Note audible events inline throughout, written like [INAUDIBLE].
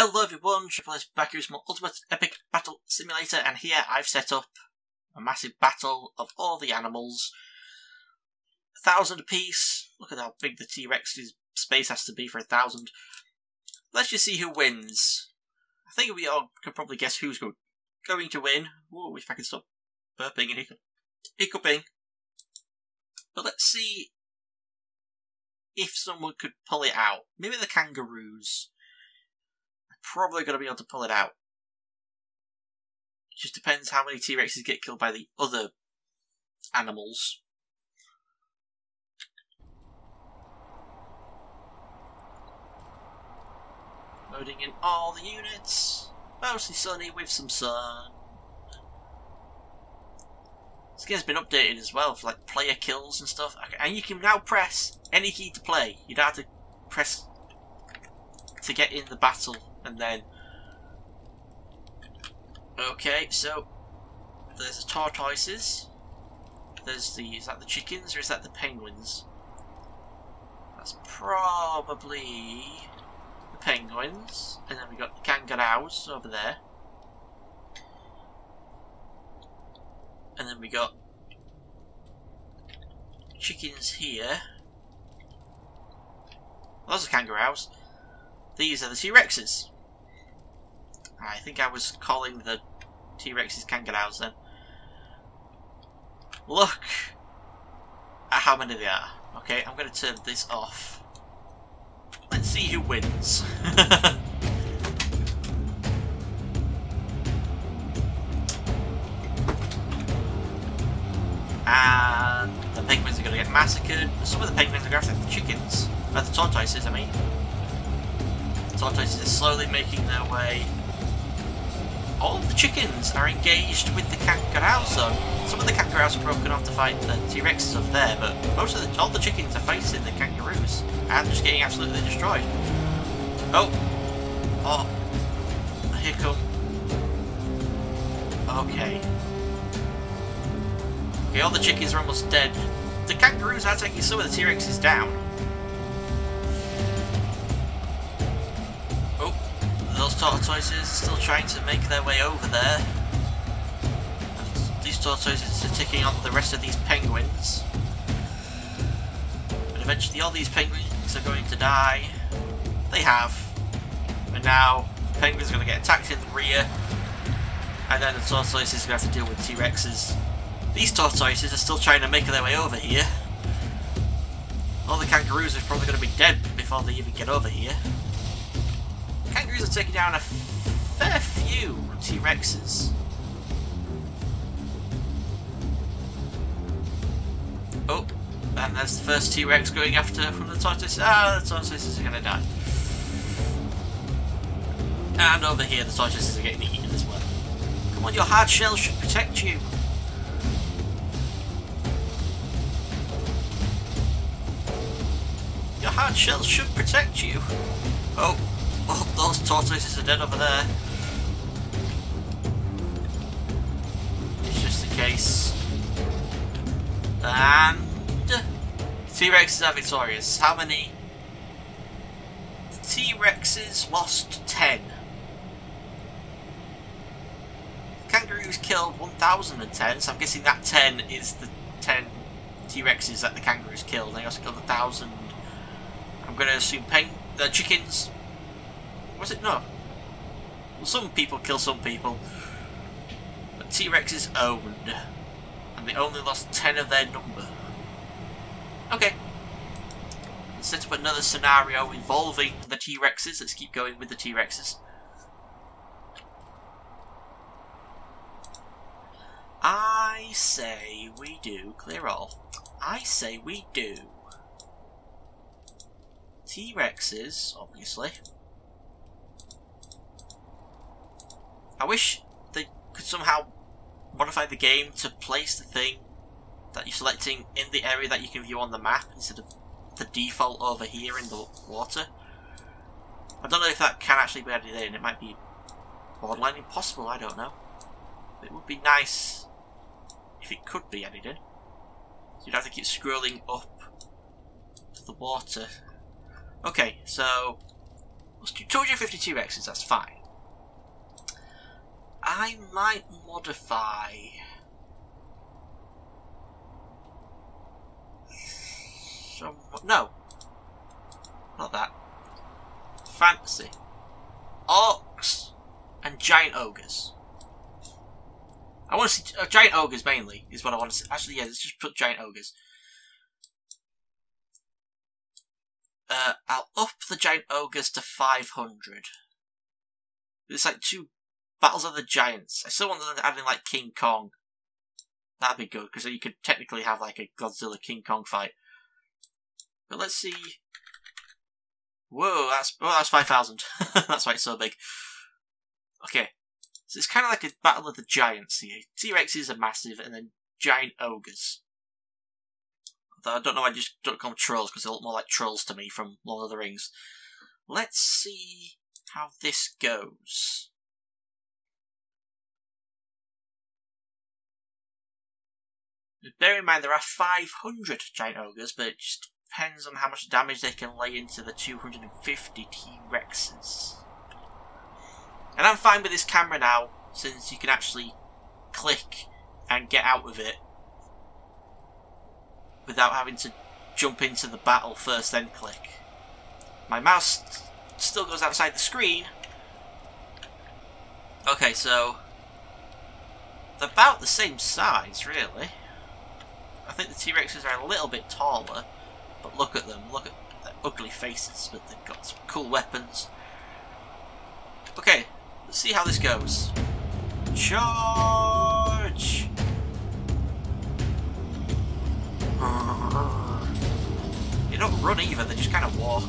Hello everyone, Triple S back here with Ultimate Epic Battle Simulator and here I've set up a massive battle of all the animals. A thousand apiece. Look at how big the T-Rex's space has to be for a thousand. Let's just see who wins. I think we all can probably guess who's go going to win. Whoa, if I can stop burping and hiccup hiccuping. But let's see if someone could pull it out. Maybe the kangaroos probably going to be able to pull it out. It just depends how many T-Rexes get killed by the other animals. Loading in all the units. Mostly sunny with some sun. This game's been updated as well for like player kills and stuff. And you can now press any key to play. You don't have to press to get in the battle and then okay so there's the tortoises there's the is that the chickens or is that the penguins? That's probably the penguins and then we got the kangaroos over there. And then we got chickens here. Those are kangaroos. These are the T-Rexes. I think I was calling the T-Rexes kangaroos then. Look at how many there are. Okay, I'm going to turn this off. Let's see who wins. [LAUGHS] and the penguins are going to get massacred. Some of the penguins are going to have the chickens. Or the tortoises, I mean The tortoises are slowly making their way. All of the chickens are engaged with the kangaroos some of the kangaroos are broken off to fight the T-Rexes over there, but most of the all the chickens are facing the kangaroos and just getting absolutely destroyed. Oh, oh, here come. Okay. Okay, all the chickens are almost dead. The kangaroos are taking some of the T-Rexes down. Those tortoises still trying to make their way over there. And these tortoises are taking on the rest of these penguins. But eventually all these penguins are going to die. They have. And now the penguins are going to get attacked in the rear. And then the tortoises are going to have to deal with T-Rexes. These tortoises are still trying to make their way over here. All the kangaroos are probably going to be dead before they even get over here kangaroos are taking down a fair few T-Rexes. Oh, and there's the first T-Rex going after from the tortoise. Ah, the tortoises are going to die. And over here, the tortoises are getting eaten as well. Come on, your hard shell should protect you. Your hard shell should protect you. Oh, Oh, those tortoises are dead over there. It's just the case. And... T-Rexes are victorious. How many? T-Rexes lost 10. Kangaroos killed 1,010, so I'm guessing that 10 is the 10 T-Rexes that the kangaroos killed. They also killed 1,000. I'm going to assume peng the uh, chickens was it not? Well, some people kill some people. But T-Rex is owned. And they only lost 10 of their number. Okay. Let's set up another scenario involving the T-Rexes. Let's keep going with the T-Rexes. I say we do clear all. I say we do. T-Rexes, obviously. I wish they could somehow modify the game to place the thing that you're selecting in the area that you can view on the map instead of the default over here in the water. I don't know if that can actually be added in. It might be borderline impossible, I don't know. It would be nice if it could be added in. So you'd have to keep scrolling up to the water. Okay, so Let's do 250 T-Rexes, that's fine. I might modify... Some... No. Not that. Fantasy. Orcs and giant ogres. I want to see uh, giant ogres mainly is what I want to see. Actually, yeah, let's just put giant ogres. Uh, I'll up the giant ogres to 500. It's like two battles of the giants. I still want them adding like King Kong. That'd be good because you could technically have like a Godzilla King Kong fight. But let's see. Whoa, that's oh, that's five thousand. [LAUGHS] that's why it's so big. Okay, so it's kind of like a battle of the giants here. T Rexes are massive, and then giant ogres. I don't know why I just don't call them trolls because they look more like trolls to me from Lord of the Rings. Let's see how this goes. Bear in mind there are 500 giant ogres, but it just depends on how much damage they can lay into the 250 T-Rexes. And I'm fine with this camera now, since you can actually click and get out of it without having to jump into the battle first then click. My mouse still goes outside the screen. Okay, so about the same size, really. I think the T-Rexes are a little bit taller, but look at them. Look at their ugly faces, but they've got some cool weapons. Okay, let's see how this goes. Charge! They don't run either, they just kind of walk.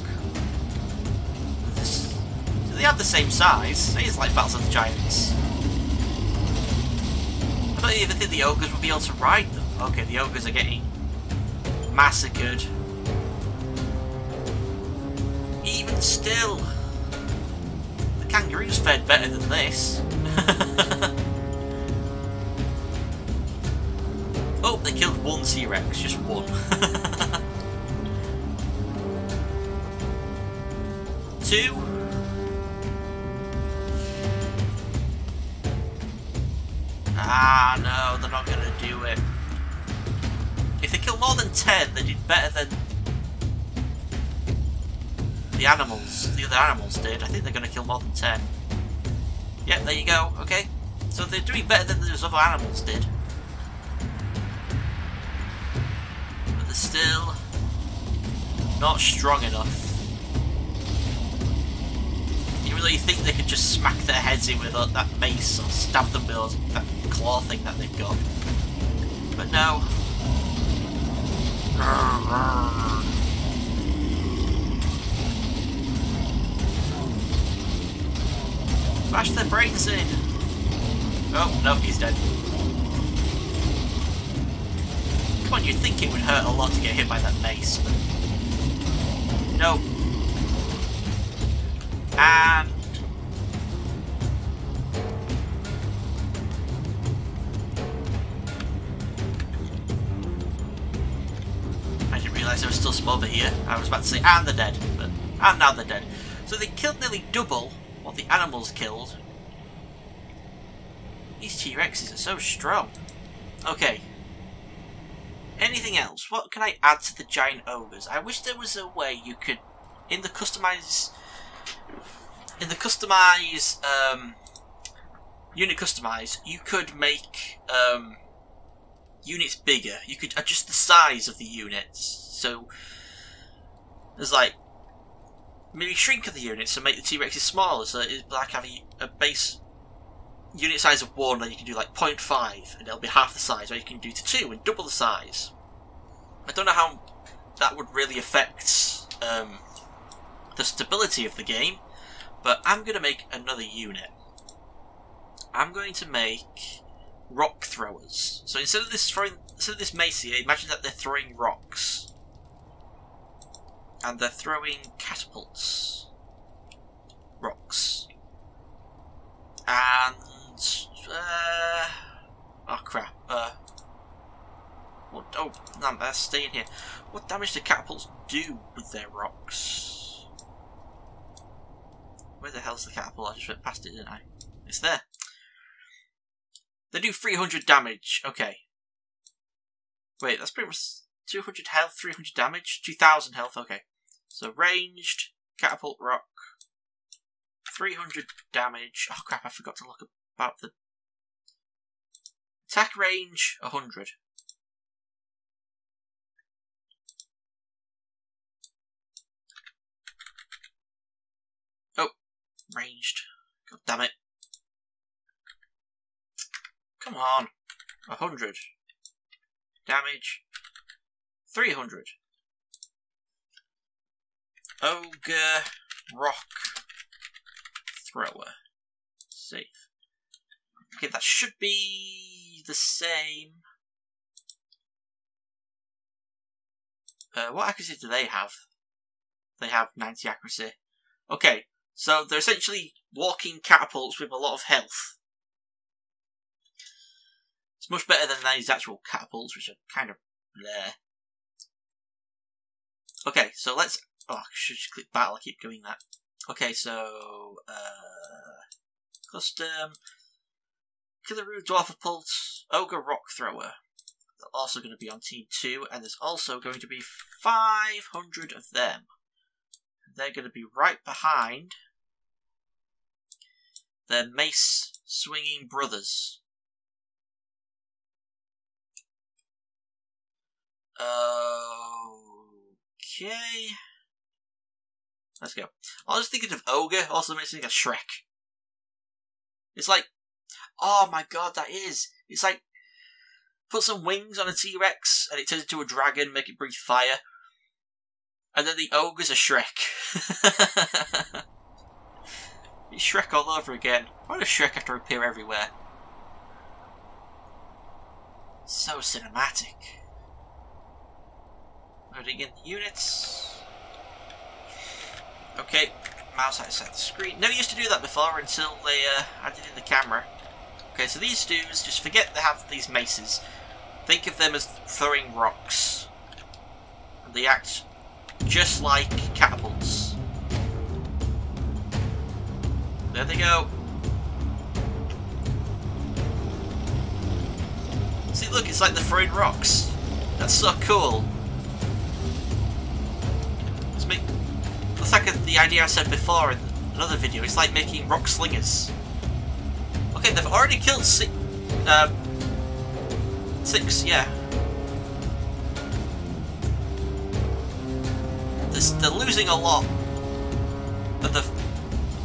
they have the same size. It is like Battles of the Giants. I don't even think the ogres would be able to ride them. Okay, the ogres are getting massacred. Even still, the kangaroos fed better than this. [LAUGHS] oh, they killed one T-Rex, just one. [LAUGHS] Two. Ah, no, they're not going to do it. Kill more than 10, they did better than the animals, the other animals did. I think they're going to kill more than 10. Yeah, there you go, okay. So they're doing better than those other animals did. But they're still not strong enough. You really think they could just smack their heads in with uh, that mace or stab them with that claw thing that they've got. But no, Smash their brains in! Oh, no, he's dead. Come on, you'd think it would hurt a lot to get hit by that mace, but... No. Over here. I was about to say, and they're dead, but and now they're dead. So they killed nearly double what the animals killed. These T-Rexes are so strong. Okay. Anything else? What can I add to the giant ogres? I wish there was a way you could, in the customize, in the customize, um, unit customize, you could make um, units bigger. You could adjust the size of the units so there's like maybe shrink of the units and make the T-Rexes smaller. So it's like having a base unit size of 1 and you can do like 0.5 and it'll be half the size, or you can do to 2 and double the size. I don't know how that would really affect um, the stability of the game, but I'm going to make another unit. I'm going to make rock throwers. So instead of this throwing, instead of this mace imagine that they're throwing rocks and they're throwing catapults, rocks, and uh, oh crap. Uh, what? Oh, no, they're staying here. What damage do catapults do with their rocks? Where the hell's the catapult? I just went past it, didn't I? It's there. They do 300 damage. Okay. Wait, that's pretty much 200 health, 300 damage, 2000 health. Okay. So ranged, catapult rock, 300 damage. Oh crap, I forgot to look about the attack range, 100. Oh, ranged. God damn it. Come on. 100. Damage. 300. Ogre. Rock. Thrower. Safe. Okay, that should be the same. Uh, what accuracy do they have? They have 90 accuracy. Okay, so they're essentially walking catapults with a lot of health. It's much better than these actual catapults, which are kind of there. Okay, so let's. Oh, I should just click battle. I keep doing that. Okay, so uh, custom Killaroo Dwarfapult Ogre Rock Thrower. They're also going to be on Team 2, and there's also going to be 500 of them. They're going to be right behind their mace swinging brothers. Okay. Let's go. I was thinking of Ogre, also makes me think of Shrek. It's like, oh my god, that is. It's like, put some wings on a T-Rex and it turns into a dragon, make it breathe fire. And then the Ogre's a Shrek. [LAUGHS] it's Shrek all over again. Why does Shrek have to appear everywhere? So cinematic. Loading in the units. Okay, mouse outside the screen. Never used to do that before until they uh, added in the camera. Okay, so these dudes, just forget they have these maces. Think of them as throwing rocks. And they act just like catapults. There they go. See, look, it's like they're throwing rocks. That's so cool. It's like the idea I said before in another video. It's like making rock slingers. Okay, they've already killed six. Uh, six, yeah. They're, they're losing a lot of the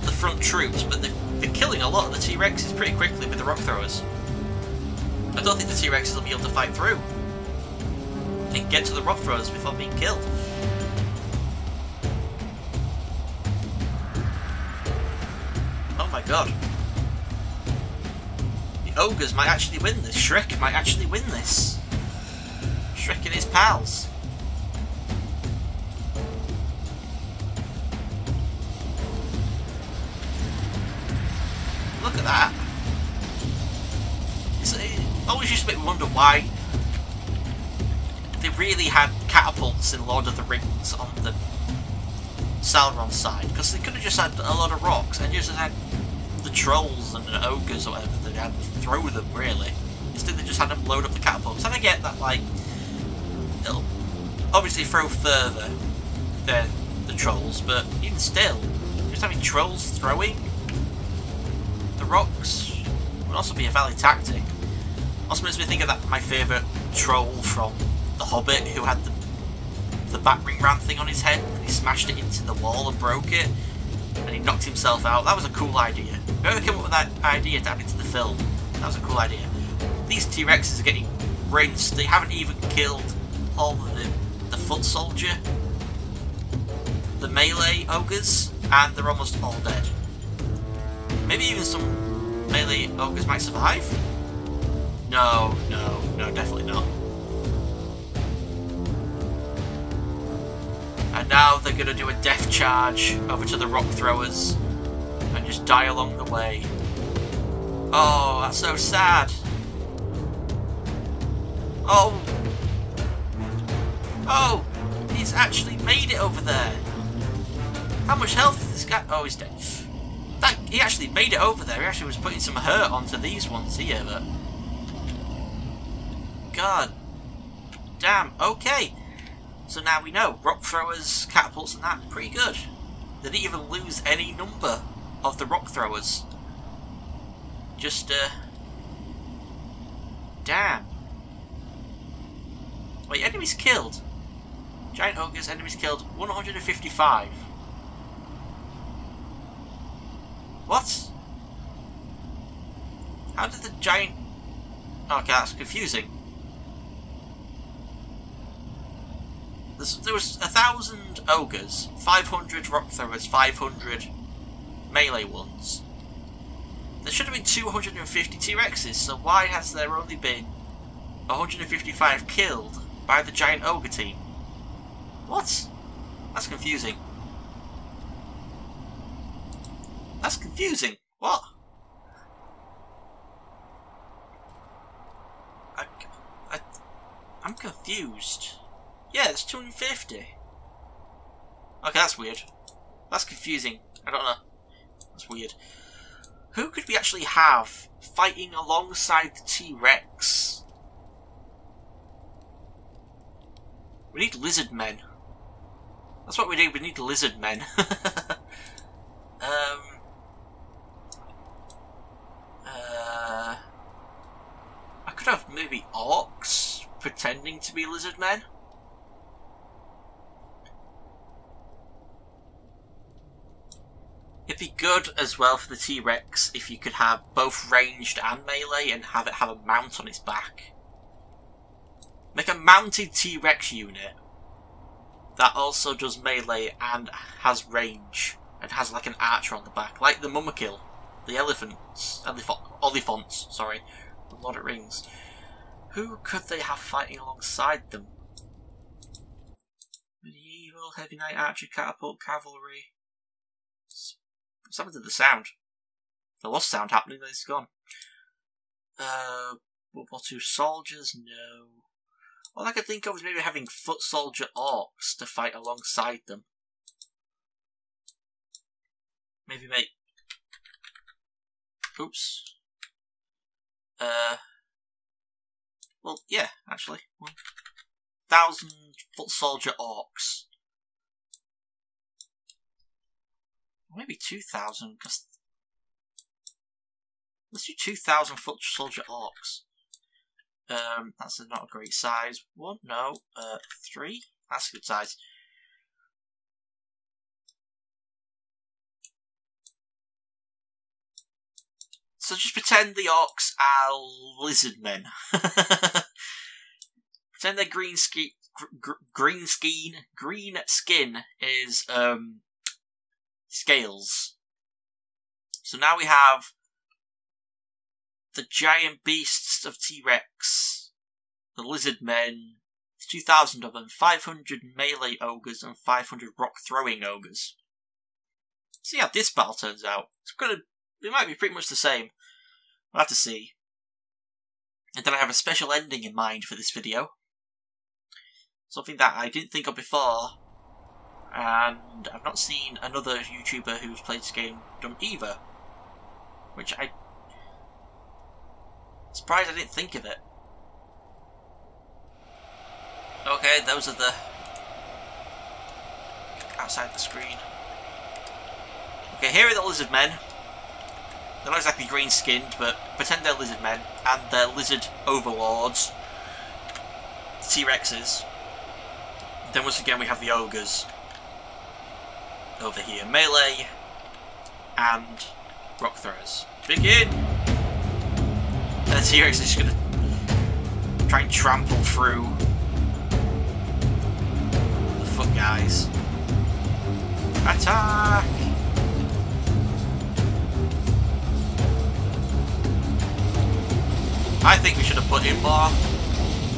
the front troops, but they're, they're killing a lot of the T-Rexes pretty quickly with the rock throwers. I don't think the T-Rexes will be able to fight through and get to the rock throwers before being killed. God. The ogres might actually win this. Shrek might actually win this. Shrek and his pals. Look at that. It's, it always used to make me wonder why they really had catapults in Lord of the Rings on the Sauron side, because they could have just had a lot of rocks and just had trolls and the ogres or whatever they had to throw them, really. Instead, they just had them load up the catapults. And I get that, like, it'll obviously throw further than the trolls, but even still, just having trolls throwing the rocks would also be a valid tactic. Also makes me think of that my favourite troll from The Hobbit who had the the battering ram thing on his head and he smashed it into the wall and broke it and he knocked himself out. That was a cool idea. Whoever came up with that idea to add it to the film, that was a cool idea. These T-Rexes are getting rinsed. They haven't even killed all of the, the foot soldier, the melee ogres, and they're almost all dead. Maybe even some melee ogres might survive? No, no, no, definitely not. And now they're going to do a death charge over to the rock throwers and just die along the way. Oh, that's so sad. Oh. Oh, he's actually made it over there. How much health is this guy? Oh, he's dead. That, he actually made it over there. He actually was putting some hurt onto these ones here, but... God. Damn, okay. So now we know. Rock throwers, catapults and that, pretty good. They didn't even lose any number of the rock throwers. Just, uh... Damn. Wait, enemies killed? Giant ogres, enemies killed 155. What? How did the giant... Okay, that's confusing. There's, there was a thousand ogres, 500 rock throwers, 500 melee ones. There should have been 250 T-Rexes, so why has there only been 155 killed by the giant ogre team? What? That's confusing. That's confusing. What? I, I, I'm confused. Yeah, it's 250. Okay, that's weird. That's confusing. I don't know. That's weird. Who could we actually have fighting alongside the T-Rex? We need lizard men. That's what we need, we need lizard men. [LAUGHS] um... Uh... I could have maybe orcs pretending to be lizard men. It'd be good as well for the T-Rex if you could have both ranged and melee and have it have a mount on its back. Make a mounted T-Rex unit that also does melee and has range and has like an archer on the back, like the Mumakil, the elephants, Oliphaunts, sorry, the Lord of Rings. Who could they have fighting alongside them? Medieval, heavy knight, archer, catapult, cavalry. Happened to the sound? There was sound happening, but it's gone. Uh, World War II soldiers? No. All I could think of was maybe having foot soldier orcs to fight alongside them. Maybe make. Oops. Uh. Well, yeah, actually. One thousand foot soldier orcs. Maybe 2,000, because... Let's do 2,000 foot soldier orcs. Um, that's not a great size. One, no, uh, three? That's a good size. So just pretend the orcs are lizard men. [LAUGHS] pretend their green skin, gr green skin, green skin is um scales. So now we have the giant beasts of T-Rex, the lizard men, 2,000 of them, 500 melee ogres and 500 rock throwing ogres. See how this battle turns out. It's gonna, it might be pretty much the same. We'll have to see. And then I have a special ending in mind for this video. Something that I didn't think of before, and I've not seen another YouTuber who's played this game done either. Which I... Surprised I didn't think of it. Okay, those are the... Outside the screen. Okay, here are the lizard men. They're not exactly green skinned, but pretend they're lizard men. And they're lizard overlords. T-Rexes. Then once again we have the ogres over here. Melee and rock throwers. Begin! The T-Rex is just gonna try and trample through the foot guys. Attack! I think we should have put in more.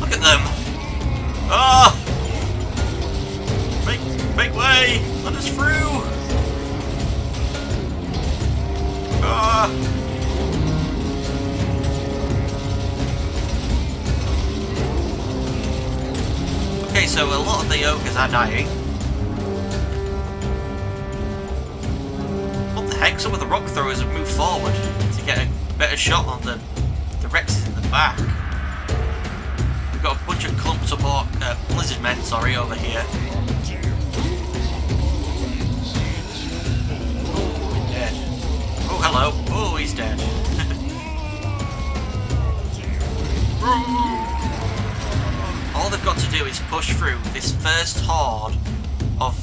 Look at them! Oh! Us through! Ah! Okay, so a lot of the ogres are dying. What the heck? some of the rock throwers have moved forward to get a better shot on the, the Rexes in the back. We've got a bunch of clumps of uh, lizard men, sorry, over here. Oh, he's dead. [LAUGHS] All they've got to do is push through this first horde of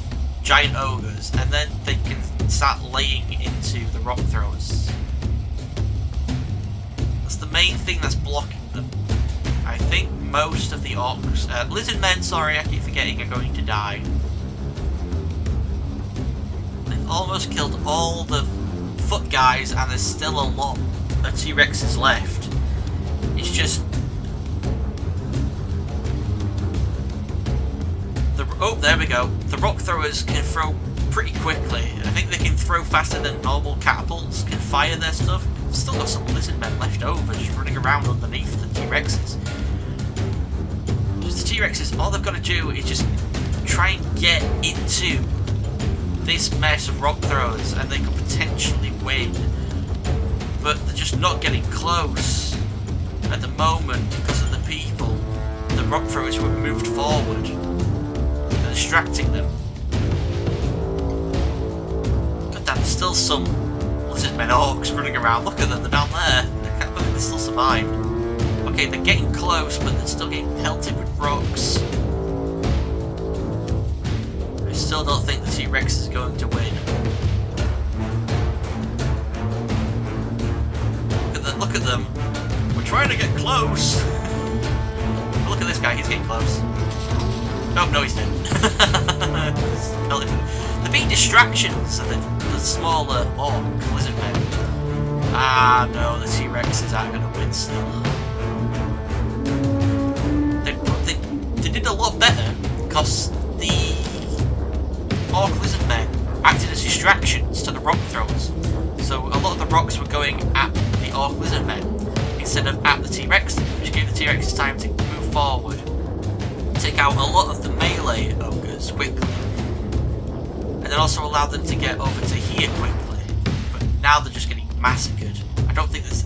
giant ogres, and then they can start laying into the rock throwers. That's the main thing that's blocking them. I think most of the orcs, uh, lizard men, sorry, I keep forgetting, are going to die. They've almost killed all the foot guys, and there's still a lot of T-Rexes left. It's just The, oh, there we go. The rock throwers can throw pretty quickly. I think they can throw faster than normal catapults can fire their stuff. Still got some lizard men left over just running around underneath the T-Rexes. The T-Rexes, all they've got to do is just try and get into this mess of rock throwers and they could potentially win. But they're just not getting close at the moment because of the people. The rock throwers were moved forward distracting them. God damn, there's still some lizard men orcs running around. Look at them, they're down there. I can't believe they still survived. Okay, they're getting close, but they're still getting pelted with rocks. I still don't think the T-Rex is going to win. Look at, the, look at them. We're trying to get close. [LAUGHS] look at this guy, he's getting close. Oh, no, he's dead. [LAUGHS] the big distractions are the, the smaller orc lizard men. Ah, no, the T Rex is not going to win still. They, they, they did a lot better because the rock throws. So a lot of the rocks were going at the orc lizard men instead of at the T-Rex, which gave the T-Rexes time to move forward take out a lot of the melee ogres quickly. And then also allowed them to get over to here quickly. But now they're just getting massacred. I don't think there's...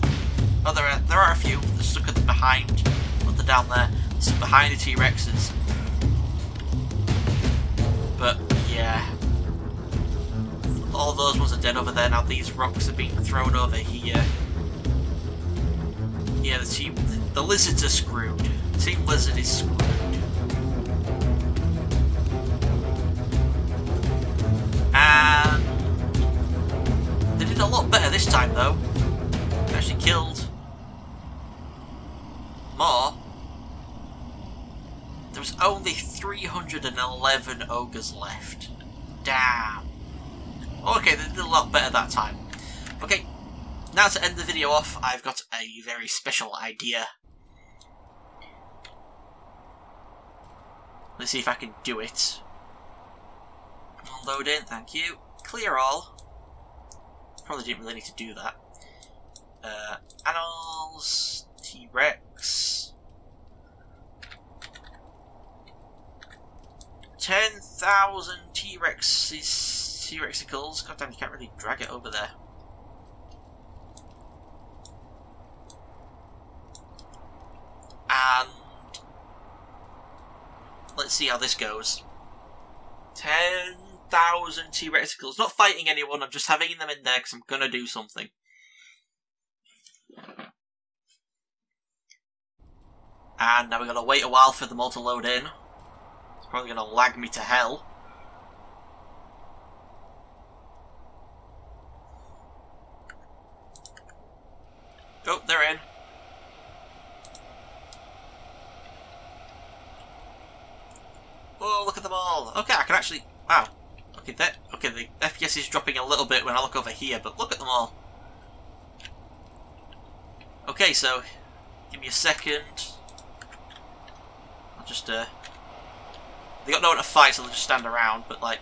Oh, there are, there are a few. They're stuck at the behind. But they're down there. They're behind the T-Rexes. But, yeah. All those ones are dead over there. Now these rocks are being thrown over here. Yeah, the team... The lizards are screwed. Team Lizard is screwed. And they did a lot better this time though. They actually killed more. There was only 311 ogres left. Damn. Okay, they did a lot better that time. Okay, now to end the video off, I've got a very special idea. Let's see if I can do it. Load in, thank you. Clear all. Probably didn't really need to do that. Uh, animals, T-Rex. 10,000 T-Rexes, T-Rexicles. God damn, you can't really drag it over there. And let's see how this goes. 10 thousand T-Rexicles. Not fighting anyone, I'm just having them in there because I'm going to do something. And now we're going to wait a while for them all to load in. It's probably going to lag me to hell. Oh, they're in. Oh, look at them all. Okay, I can actually... Wow. Okay, that okay. The FPS is dropping a little bit when I look over here, but look at them all. Okay, so give me a second. I'll just uh. They got no one to fight, so they'll just stand around. But like,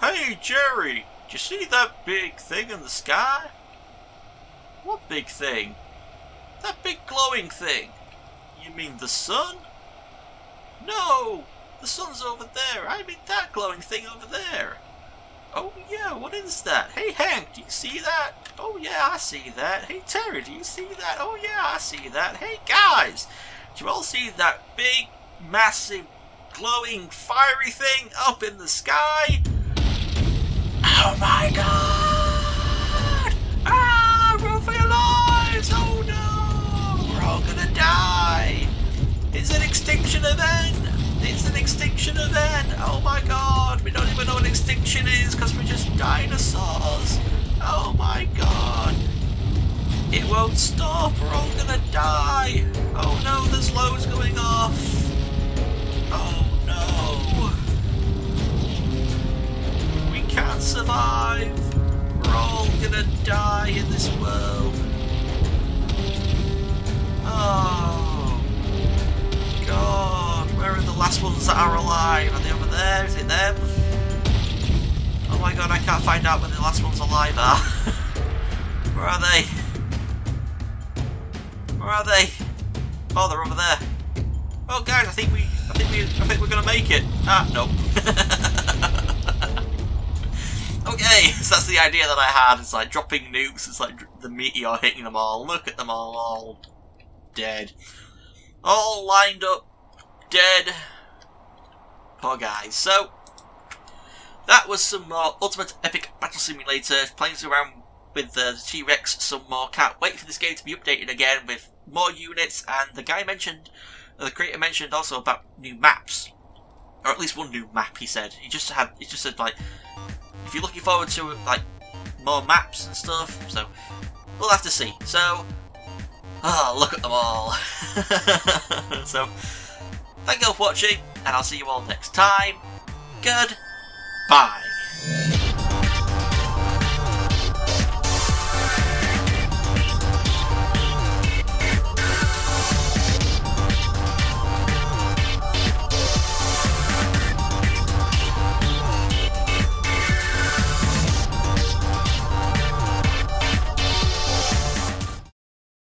hey Jerry, did you see that big thing in the sky? What big thing? That big glowing thing. You mean the sun? No, the sun's over there. I mean that glowing thing over there. Oh yeah, what is that? Hey Hank, do you see that? Oh yeah, I see that. Hey Terry, do you see that? Oh yeah, I see that. Hey guys, do you all see that big, massive, glowing, fiery thing up in the sky? Oh my god! Extinction event! It's an extinction event! Oh my god! We don't even know what extinction is because we're just dinosaurs! Oh my god! It won't stop! We're all gonna die! Oh no, ones that are alive? Are they over there? Is it them? Oh my god, I can't find out where the last ones alive are. [LAUGHS] where are they? Where are they? Oh, they're over there. Oh, guys, I think we, I think we, I think we're gonna make it. Ah, no. [LAUGHS] okay, so that's the idea that I had. It's like dropping nukes. It's like the meteor hitting them all. Look at them all, all dead, all lined up, dead. Poor guys. So that was some more Ultimate Epic Battle Simulator. Playing around with uh, the T-Rex some more. Can't wait for this game to be updated again with more units. And the guy mentioned, uh, the creator mentioned also about new maps, or at least one new map. He said he just had, he just said like, if you're looking forward to like more maps and stuff. So we'll have to see. So, oh, look at them all. [LAUGHS] so, thank you all for watching, and I'll see you all next time. Good. Bye.